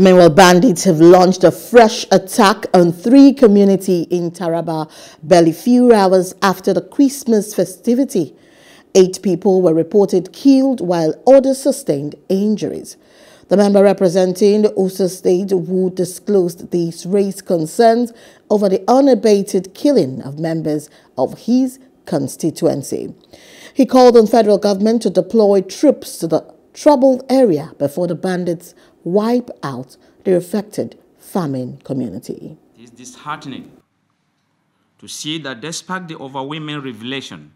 I mean, well, bandits have launched a fresh attack on three communities in Taraba barely few hours after the Christmas festivity. Eight people were reported killed while others sustained injuries. The member representing Ussa State who disclosed these raised concerns over the unabated killing of members of his constituency. He called on federal government to deploy troops to the troubled area before the bandits wipe out the affected farming community. It is disheartening to see that despite the overwhelming revelation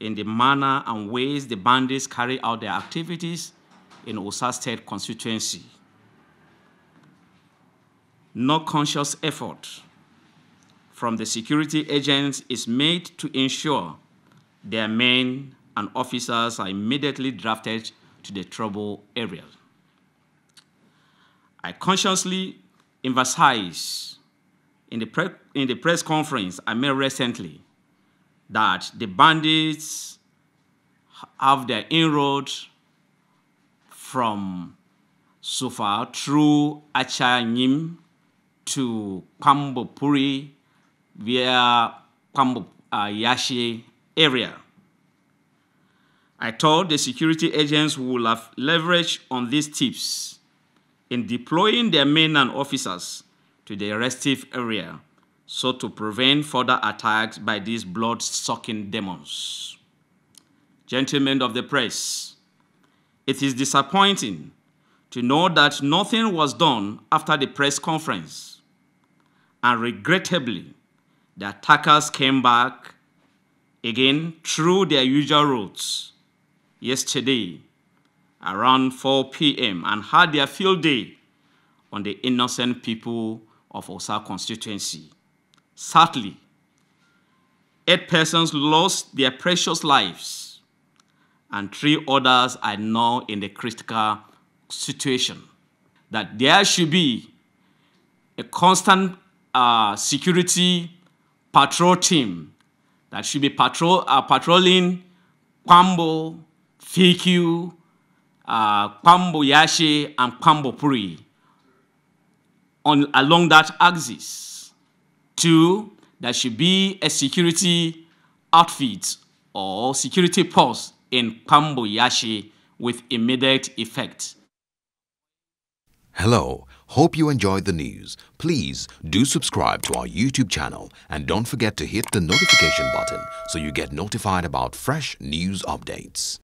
in the manner and ways the bandits carry out their activities in Ussa State constituency, no conscious effort from the security agents is made to ensure their men and officers are immediately drafted to the trouble areas. I consciously emphasize in the, in the press conference I made recently that the bandits have their inroad from Sufa through Achanyim to Pambopuri via Pambo uh, area. I thought the security agents would have leveraged on these tips in deploying their men and officers to the restive area so to prevent further attacks by these blood-sucking demons. Gentlemen of the press, it is disappointing to know that nothing was done after the press conference. And regrettably, the attackers came back again through their usual routes yesterday around 4 p.m. and had their field day on the innocent people of Ussa constituency. Sadly, eight persons lost their precious lives, and three others are now in the critical situation. That there should be a constant uh, security patrol team that should be patrol, uh, patrolling Kwambo, Fikiu, uh, Yashi, and Kwambo Puri on, along that axis. Two, there should be a security outfit or security post in Kwambo Yashi with immediate effect. Hello, hope you enjoyed the news. Please do subscribe to our YouTube channel and don't forget to hit the notification button so you get notified about fresh news updates.